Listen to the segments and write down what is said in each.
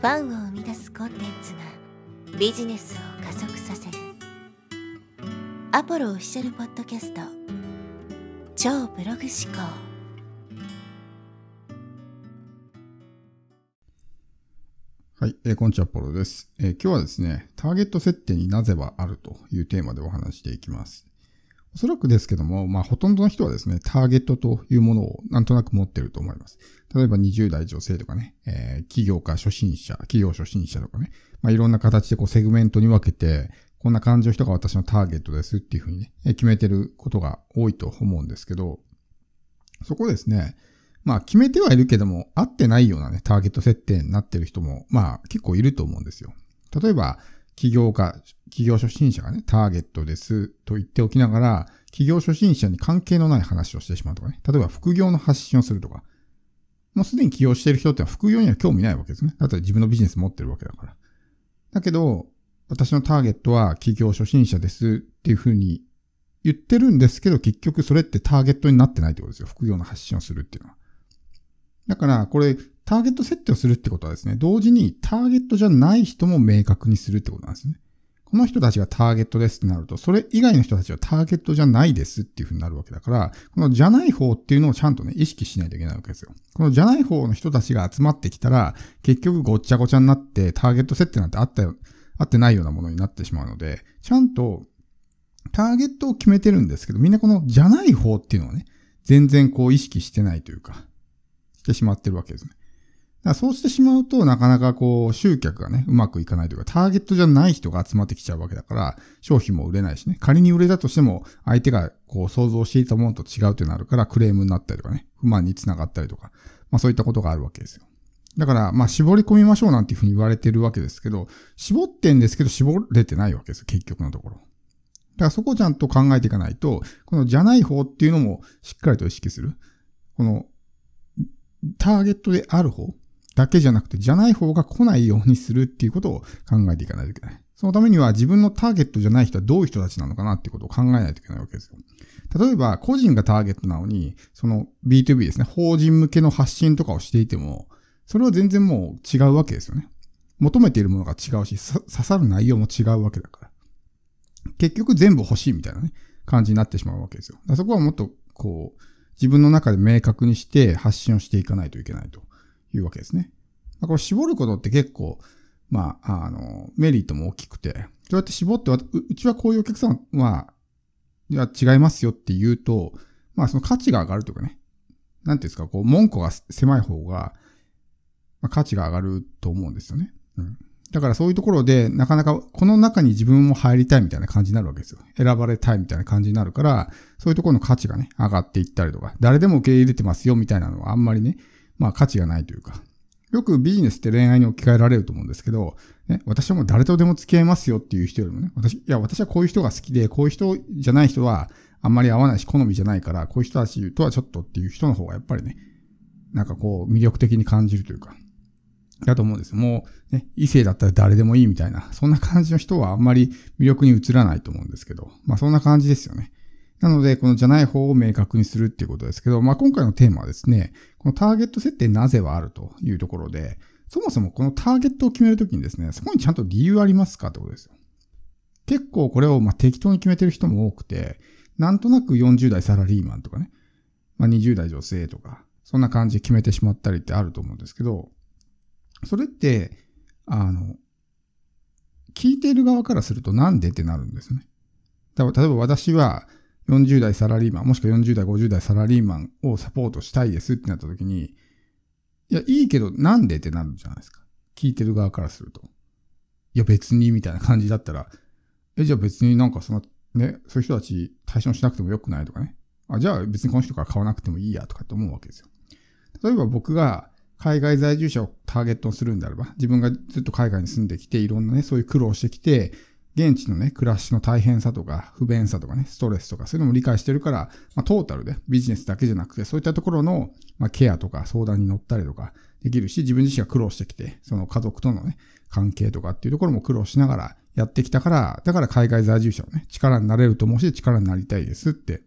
ファンを生み出すコンテンツがビジネスを加速させる。アポロオフィシャルポッドキャスト。超ブログ思考。はい、えー、こんにちは、ポロです、えー、今日はですね、ターゲット設定になぜはあるというテーマでお話していきます。おそらくですけども、まあ、ほとんどの人はですね、ターゲットというものをなんとなく持ってると思います。例えば20代女性とかね、えー、起業家初心者、企業初心者とかね、まあ、いろんな形でこうセグメントに分けて、こんな感じの人が私のターゲットですっていうふうにね、決めてることが多いと思うんですけど、そこですね、まあ決めてはいるけども、合ってないようなね、ターゲット設定になってる人も、まあ結構いると思うんですよ。例えば、起業家、起業初心者がね、ターゲットですと言っておきながら、起業初心者に関係のない話をしてしまうとかね。例えば副業の発信をするとか。もうすでに起業してる人ってのは副業には興味ないわけですね。だって自分のビジネス持ってるわけだから。だけど、私のターゲットは起業初心者ですっていうふうに言ってるんですけど、結局それってターゲットになってないってことですよ。副業の発信をするっていうのは。だから、これ、ターゲット設定をするってことはですね、同時にターゲットじゃない人も明確にするってことなんですね。この人たちがターゲットですってなると、それ以外の人たちはターゲットじゃないですっていうふうになるわけだから、このじゃない方っていうのをちゃんとね、意識しないといけないわけですよ。このじゃない方の人たちが集まってきたら、結局ごっちゃごちゃになって、ターゲット設定なんてあったよ、あってないようなものになってしまうので、ちゃんとターゲットを決めてるんですけど、みんなこのじゃない方っていうのをね、全然こう意識してないというか、してしまってるわけですね。そうしてしまうと、なかなかこう、集客がね、うまくいかないというか、ターゲットじゃない人が集まってきちゃうわけだから、商品も売れないしね。仮に売れたとしても、相手がこう、想像していたものと違うとなるから、クレームになったりとかね、不満につながったりとか、まあそういったことがあるわけですよ。だから、まあ絞り込みましょうなんていうふうに言われてるわけですけど、絞ってんですけど、絞れてないわけですよ、結局のところ。だからそこをちゃんと考えていかないと、このじゃない方っていうのもしっかりと意識する。この、ターゲットである方だけじゃなくて、じゃない方が来ないようにするっていうことを考えていかないといけない。そのためには自分のターゲットじゃない人はどういう人たちなのかなっていうことを考えないといけないわけですよ。例えば、個人がターゲットなのに、その B2B ですね、法人向けの発信とかをしていても、それは全然もう違うわけですよね。求めているものが違うし、刺さる内容も違うわけだから。結局全部欲しいみたいなね、感じになってしまうわけですよ。そこはもっと、こう、自分の中で明確にして発信をしていかないといけないと。いうわけですね。まあ、これ絞ることって結構、まあ、あの、メリットも大きくて、そうやって絞って、うちはこういうお客さんは、いや、違いますよって言うと、まあ、その価値が上がるというかね、なんていうんですか、こう、門戸が狭い方が、まあ、価値が上がると思うんですよね。うん。だからそういうところで、なかなかこの中に自分も入りたいみたいな感じになるわけですよ。選ばれたいみたいな感じになるから、そういうところの価値がね、上がっていったりとか、誰でも受け入れてますよみたいなのはあんまりね、まあ価値がないというか。よくビジネスって恋愛に置き換えられると思うんですけど、ね、私はもう誰とでも付き合いますよっていう人よりもね、私、いや、私はこういう人が好きで、こういう人じゃない人はあんまり合わないし、好みじゃないから、こういう人たちとはちょっとっていう人の方がやっぱりね、なんかこう魅力的に感じるというか、だと思うんですもう、ね、異性だったら誰でもいいみたいな、そんな感じの人はあんまり魅力に映らないと思うんですけど、まあそんな感じですよね。なので、このじゃない方を明確にするっていうことですけど、まあ、今回のテーマはですね、このターゲット設定なぜはあるというところで、そもそもこのターゲットを決めるときにですね、そこにちゃんと理由ありますかってことですよ。結構これをま適当に決めてる人も多くて、なんとなく40代サラリーマンとかね、まあ、20代女性とか、そんな感じで決めてしまったりってあると思うんですけど、それって、あの、聞いている側からするとなんでってなるんですね。例えば私は、40代サラリーマン、もしくは40代、50代サラリーマンをサポートしたいですってなった時に、いや、いいけど、なんでってなるじゃないですか。聞いてる側からすると。いや、別に、みたいな感じだったら、え、じゃあ別になんかその、ね、そういう人たち対象しなくてもよくないとかね。あ、じゃあ別にこの人から買わなくてもいいやとかって思うわけですよ。例えば僕が海外在住者をターゲットするんであれば、自分がずっと海外に住んできて、いろんなね、そういう苦労してきて、現地のね、暮らしの大変さとか、不便さとかね、ストレスとか、そういうのも理解してるから、まあ、トータルでビジネスだけじゃなくて、そういったところの、まあ、ケアとか相談に乗ったりとかできるし、自分自身が苦労してきて、その家族とのね、関係とかっていうところも苦労しながらやってきたから、だから海外在住者のね、力になれると思うし、力になりたいですって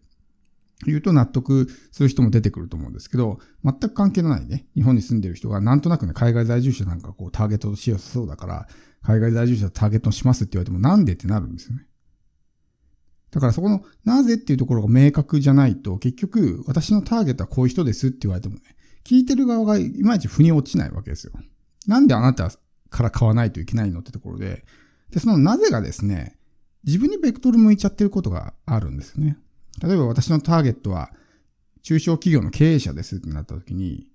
言うと納得する人も出てくると思うんですけど、全く関係のないね、日本に住んでる人がなんとなくね、海外在住者なんかこうターゲットとしやすそうだから、海外在住者ターゲットしますって言われてもなんでってなるんですよね。だからそこのなぜっていうところが明確じゃないと、結局私のターゲットはこういう人ですって言われてもね、聞いてる側がいまいち腑に落ちないわけですよ。なんであなたから買わないといけないのってところで、で、そのなぜがですね、自分にベクトル向いちゃってることがあるんですよね。例えば私のターゲットは中小企業の経営者ですってなった時に、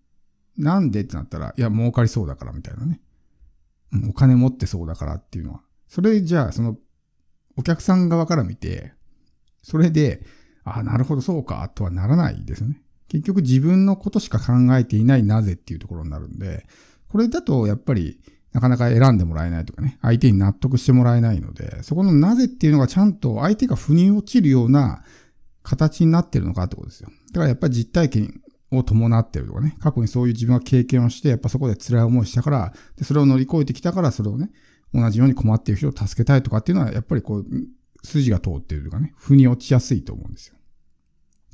なんでってなったら、いや、儲かりそうだからみたいなね。お金持ってそうだからっていうのは。それじゃあ、その、お客さん側から見て、それで、ああ、なるほど、そうか、とはならないですよね。結局自分のことしか考えていないなぜっていうところになるんで、これだとやっぱりなかなか選んでもらえないとかね、相手に納得してもらえないので、そこのなぜっていうのがちゃんと相手が腑に落ちるような形になってるのかってことですよ。だからやっぱり実体験を伴ってるとかね、過去にそういう自分が経験をして、やっぱそこで辛い思いしたから、でそれを乗り越えてきたから、それをね、同じように困っている人を助けたいとかっていうのは、やっぱりこう、筋が通っているとかね、腑に落ちやすいと思うんですよ。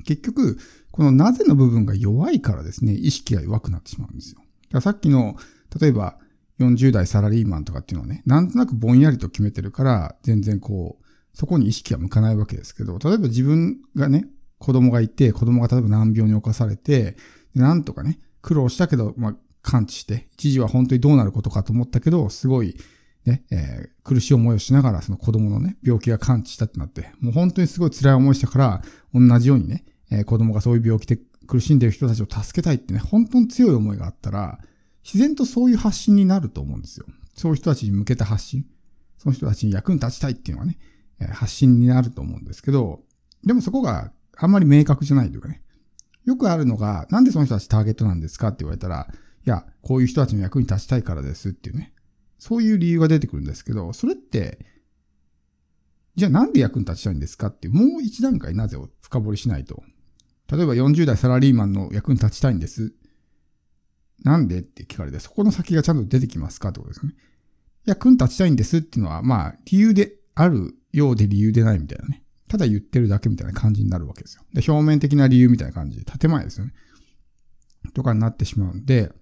結局、このなぜの部分が弱いからですね、意識が弱くなってしまうんですよ。だからさっきの、例えば40代サラリーマンとかっていうのはね、なんとなくぼんやりと決めてるから、全然こう、そこに意識が向かないわけですけど、例えば自分がね、子供がいて、子供が例えば難病に侵されて、なんとかね、苦労したけど、まあ、感知して、一時は本当にどうなることかと思ったけど、すごい、ね、えー、苦しい思いをしながら、その子供のね、病気が感知したってなって、もう本当にすごい辛い思いしたから、同じようにね、えー、子供がそういう病気で苦しんでる人たちを助けたいってね、本当に強い思いがあったら、自然とそういう発信になると思うんですよ。そういう人たちに向けた発信。その人たちに役に立ちたいっていうのはね、えー、発信になると思うんですけど、でもそこがあんまり明確じゃないというかね。よくあるのが、なんでその人たちターゲットなんですかって言われたら、いや、こういう人たちの役に立ちたいからですっていうね。そういう理由が出てくるんですけど、それって、じゃあなんで役に立ちたいんですかって、もう一段階なぜを深掘りしないと。例えば40代サラリーマンの役に立ちたいんです。なんでって聞かれて、そこの先がちゃんと出てきますかってことですね。役に立ちたいんですっていうのは、まあ、理由であるようで理由でないみたいなね。ただ言ってるだけみたいな感じになるわけですよ。で、表面的な理由みたいな感じで、建前ですよね。とかになってしまうんで、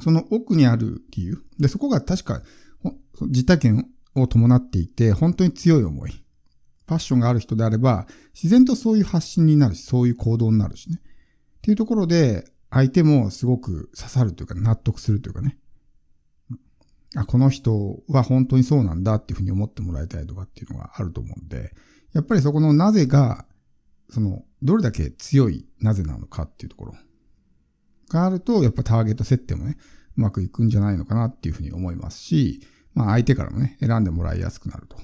その奥にある理由。で、そこが確か、実体験を伴っていて、本当に強い思い。パッションがある人であれば、自然とそういう発信になるし、そういう行動になるしね。っていうところで、相手もすごく刺さるというか、納得するというかね。あ、この人は本当にそうなんだっていうふうに思ってもらいたいとかっていうのがあると思うんで、やっぱりそこのなぜが、その、どれだけ強いなぜなのかっていうところがあると、やっぱターゲット設定もね、うまくいくんじゃないのかなっていうふうに思いますし、まあ相手からもね、選んでもらいやすくなると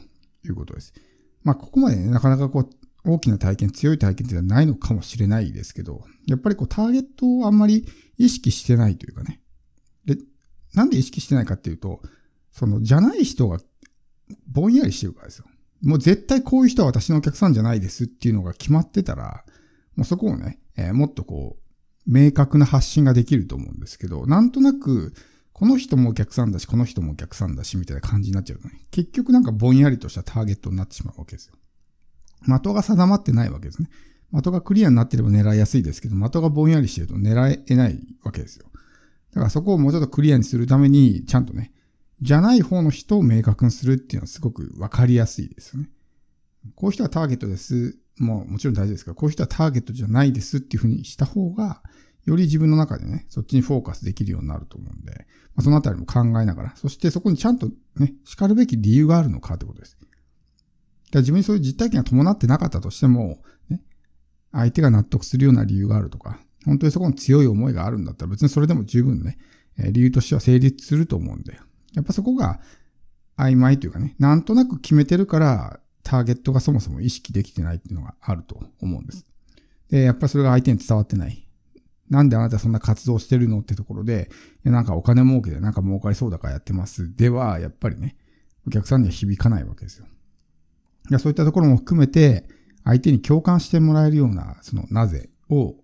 いうことです。まあここまでね、なかなかこう、大きな体験、強い体験っていうのはないのかもしれないですけど、やっぱりこうターゲットをあんまり意識してないというかね。で、なんで意識してないかっていうと、その、じゃない人がぼんやりしてるからですよ。もう絶対こういう人は私のお客さんじゃないですっていうのが決まってたら、もうそこをね、えー、もっとこう、明確な発信ができると思うんですけど、なんとなく、この人もお客さんだし、この人もお客さんだし、みたいな感じになっちゃうとね、結局なんかぼんやりとしたターゲットになってしまうわけですよ。的が定まってないわけですね。的がクリアになってれば狙いやすいですけど、的がぼんやりしてると狙えないわけですよ。だからそこをもうちょっとクリアにするために、ちゃんとね、じゃない方の人を明確にするっていうのはすごくわかりやすいですよね。こういう人はターゲットです。もうもちろん大事ですが、こういう人はターゲットじゃないですっていうふうにした方が、より自分の中でね、そっちにフォーカスできるようになると思うんで、まあ、そのあたりも考えながら、そしてそこにちゃんとね、叱るべき理由があるのかってことです。だから自分にそういう実体験が伴ってなかったとしても、ね、相手が納得するような理由があるとか、本当にそこに強い思いがあるんだったら別にそれでも十分ね、理由としては成立すると思うんで、やっぱそこが曖昧というかね、なんとなく決めてるからターゲットがそもそも意識できてないっていうのがあると思うんです。で、やっぱそれが相手に伝わってない。なんであなたそんな活動してるのってところで、いやなんかお金儲けでなんか儲かりそうだからやってます。では、やっぱりね、お客さんには響かないわけですよ。いやそういったところも含めて、相手に共感してもらえるような、そのなぜを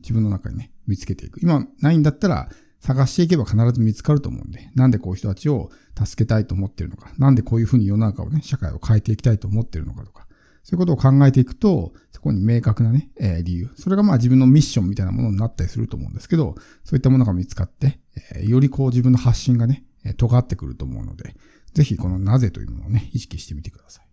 自分の中にね、見つけていく。今ないんだったら、探していけば必ず見つかると思うんで、なんでこういう人たちを助けたいと思ってるのか、なんでこういうふうに世の中をね、社会を変えていきたいと思ってるのかとか、そういうことを考えていくと、そこに明確なね、えー、理由。それがまあ自分のミッションみたいなものになったりすると思うんですけど、そういったものが見つかって、えー、よりこう自分の発信がね、え、尖ってくると思うので、ぜひこのなぜというものをね、意識してみてください。